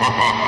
ha ha ha!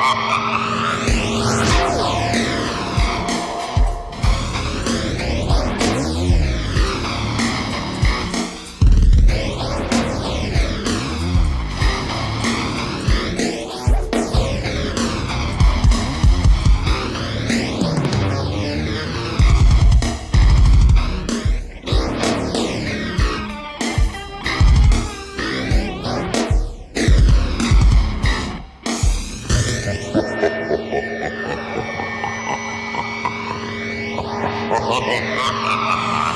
Oh,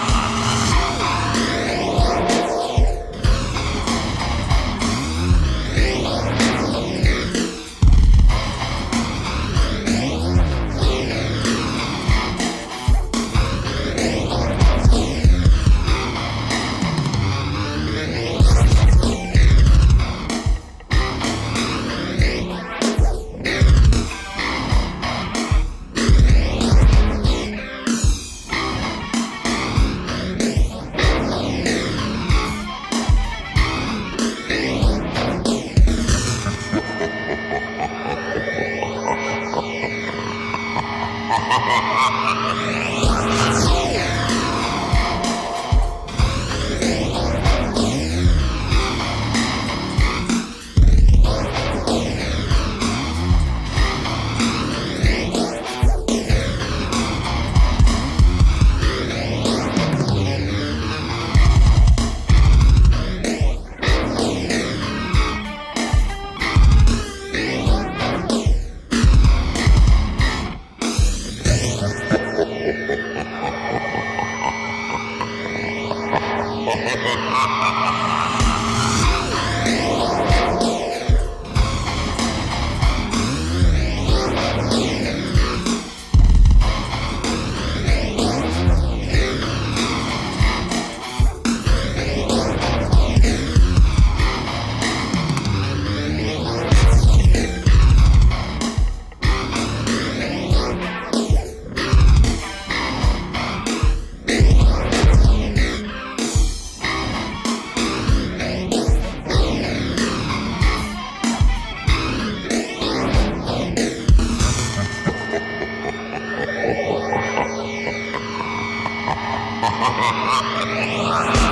Bye.